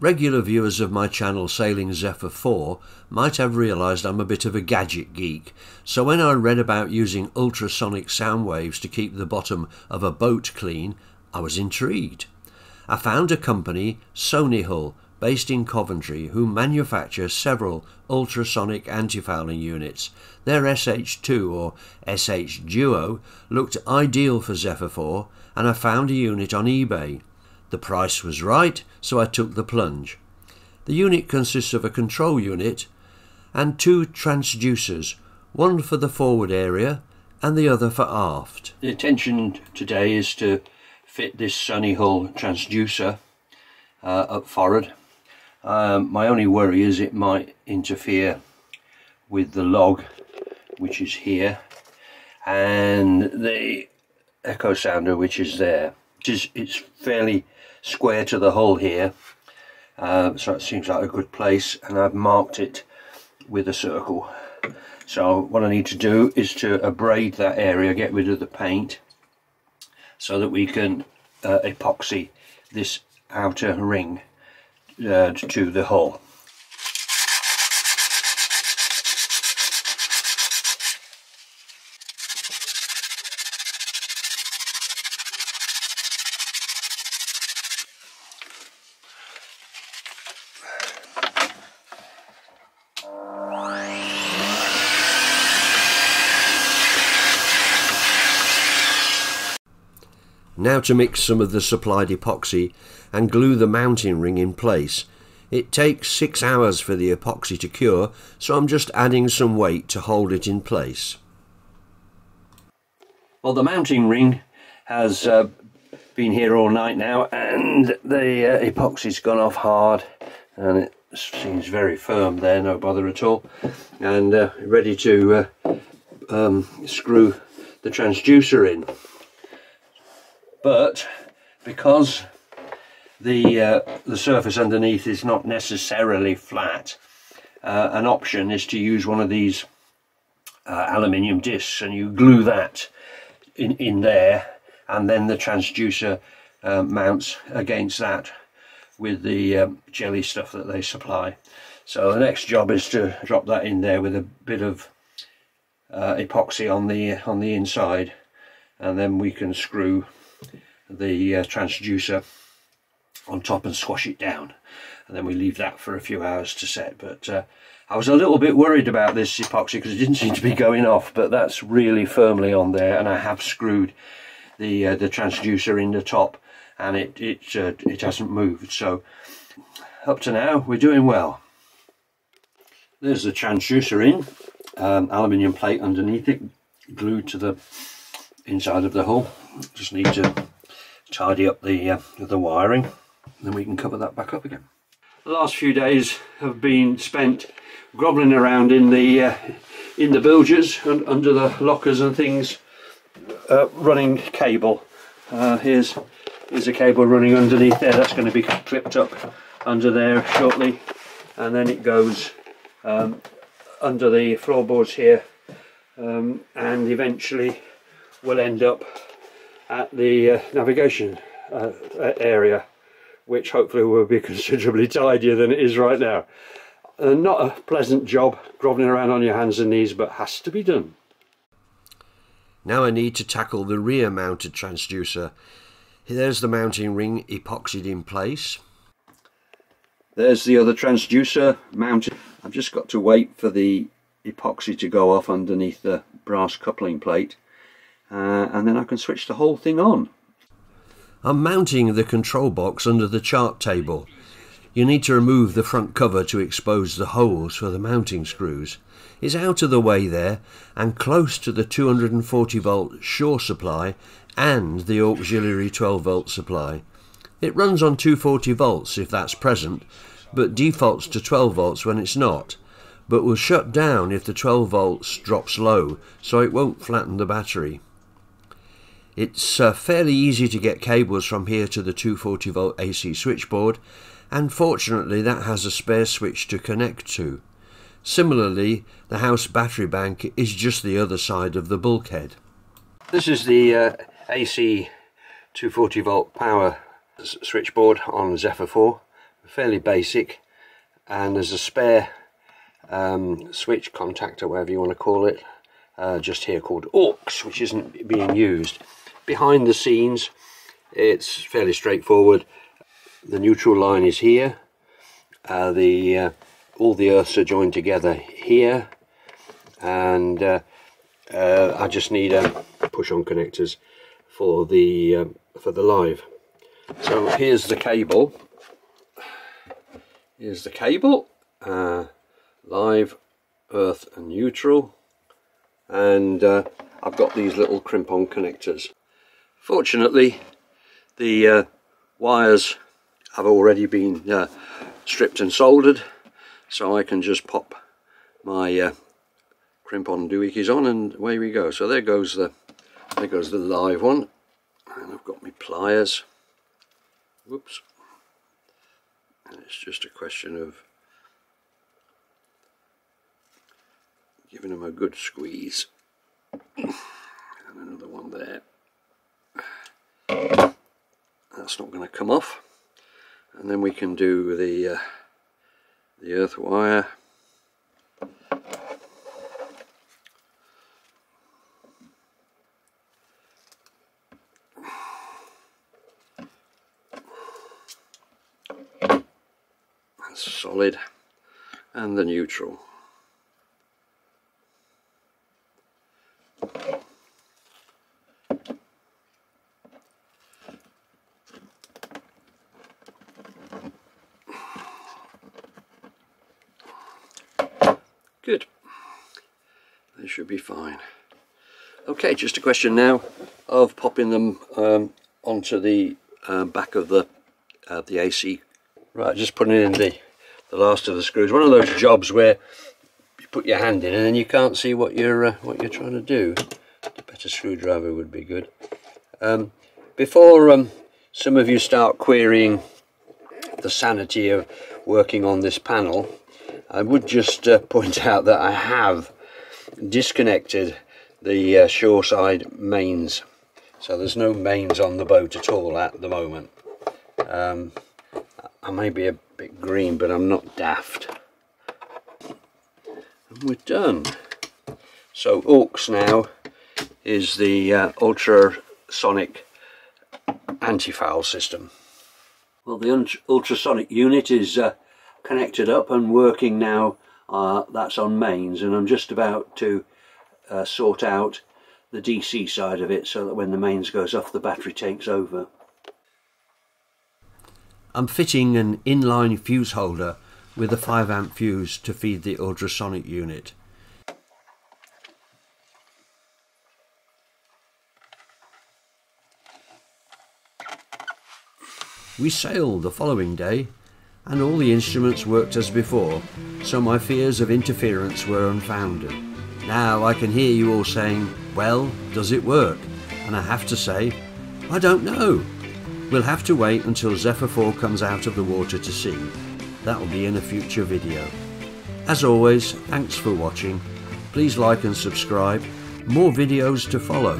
Regular viewers of my channel Sailing Zephyr 4 might have realised I'm a bit of a gadget geek, so when I read about using ultrasonic sound waves to keep the bottom of a boat clean, I was intrigued. I found a company, Sonihull, based in Coventry, who manufacture several ultrasonic anti-fouling units. Their SH2 or SH Duo looked ideal for Zephyr 4 and I found a unit on eBay. The price was right, so I took the plunge. The unit consists of a control unit and two transducers, one for the forward area and the other for aft. The intention today is to fit this Sonihull transducer uh, up forward. Um, my only worry is it might interfere with the log which is here and the echo sounder which is there. Is, it's fairly square to the hull here. Uh, so it seems like a good place and I've marked it with a circle. So what I need to do is to abrade that area get rid of the paint so that we can uh, epoxy this outer ring uh, to the hull Now to mix some of the supplied epoxy and glue the mounting ring in place. It takes six hours for the epoxy to cure, so I'm just adding some weight to hold it in place. Well, the mounting ring has uh, been here all night now and the uh, epoxy's gone off hard and it seems very firm there, no bother at all. And uh, ready to uh, um, screw the transducer in but because the uh, the surface underneath is not necessarily flat uh, an option is to use one of these uh, aluminium discs and you glue that in in there and then the transducer uh, mounts against that with the um, jelly stuff that they supply. So the next job is to drop that in there with a bit of uh, epoxy on the on the inside and then we can screw the uh, transducer on top and squash it down. And then we leave that for a few hours to set. But uh, I was a little bit worried about this epoxy because it didn't seem to be going off but that's really firmly on there. And I have screwed the uh, the transducer in the top and it it, uh, it hasn't moved. So up to now we're doing well. There's the transducer in um, aluminium plate underneath it glued to the inside of the hull. Just need to tidy up the uh, the wiring then we can cover that back up again. The last few days have been spent groveling around in the uh, in the bilges and under the lockers and things uh, running cable. Uh, here's here's a cable running underneath there that's going to be clipped up under there shortly and then it goes um, under the floorboards here um, and eventually will end up at the uh, navigation uh, area which hopefully will be considerably tidier than it is right now. Uh, not a pleasant job groveling around on your hands and knees but has to be done. Now I need to tackle the rear mounted transducer. There's the mounting ring epoxied in place. There's the other transducer mounted. I've just got to wait for the epoxy to go off underneath the brass coupling plate uh, and then I can switch the whole thing on. I'm mounting the control box under the chart table. You need to remove the front cover to expose the holes for the mounting screws. It's out of the way there and close to the 240 volt shore supply and the auxiliary 12 volt supply. It runs on 240 volts if that's present, but defaults to 12 volts when it's not, but will shut down if the 12 volts drops low, so it won't flatten the battery. It's uh, fairly easy to get cables from here to the 240 volt AC switchboard and fortunately that has a spare switch to connect to. Similarly, the house battery bank is just the other side of the bulkhead. This is the uh, AC 240 volt power switchboard on Zephyr 4 fairly basic and there's a spare um, switch contactor whatever you want to call it uh, just here called aux which isn't being used behind the scenes it's fairly straightforward. The neutral line is here. Uh, the uh, all the earths are joined together here. And uh, uh, I just need a push on connectors for the um, for the live. So here's the cable. Here's the cable. Uh, live earth and neutral. And uh, I've got these little crimp-on connectors fortunately the uh, wires have already been uh, stripped and soldered so I can just pop my uh, crimp-on doohickeys on and away we go. So there goes the there goes the live one. And I've got my pliers. Whoops. And it's just a question of giving them a good squeeze. And another one there that's not going to come off. And then we can do the uh, the earth wire. That's solid. And the neutral Good. They should be fine. Okay, just a question now of popping them um, onto the uh, back of the uh, the AC. Right, just putting in the the last of the screws. One of those jobs where you put your hand in and then you can't see what you're uh, what you're trying to do. A better screwdriver would be good. Um, before um, some of you start querying the sanity of working on this panel, I would just uh, point out that I have disconnected the uh, shoreside mains. So there's no mains on the boat at all at the moment. Um, I may be a bit green but I'm not daft. And we're done. So aux now is the uh, ultrasonic anti-foul system. Well the ultrasonic unit is uh, connected up and working now uh, that's on mains and I'm just about to uh, sort out the DC side of it so that when the mains goes off the battery takes over. I'm fitting an inline fuse holder with a 5 amp fuse to feed the ultrasonic unit. We sailed the following day and all the instruments worked as before, so my fears of interference were unfounded. Now I can hear you all saying, well, does it work? And I have to say, I don't know. We'll have to wait until Zephyr 4 comes out of the water to see. That'll be in a future video. As always, thanks for watching. Please like and subscribe. More videos to follow.